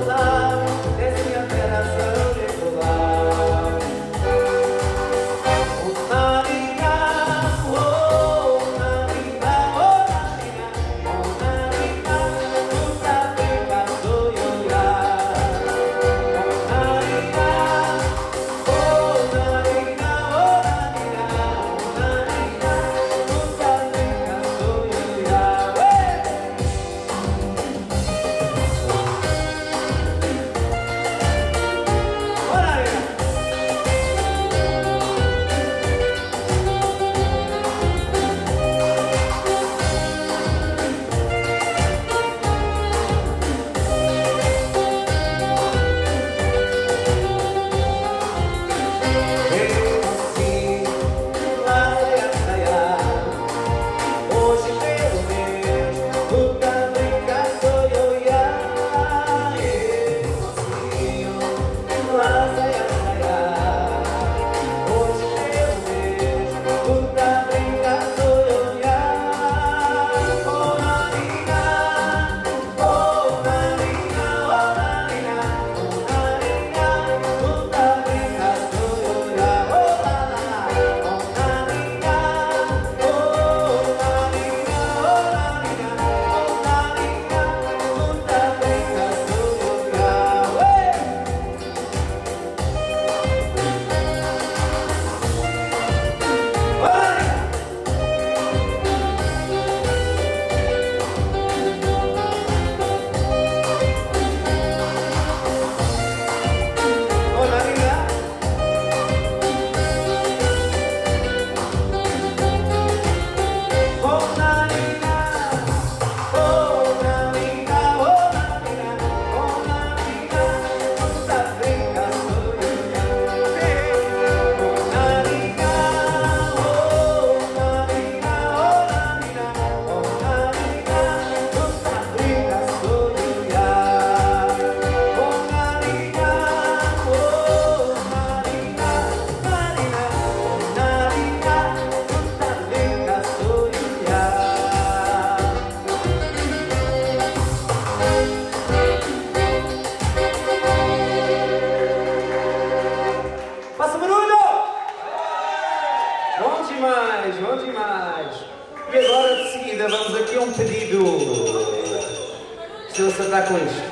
love. Se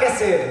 aquecer.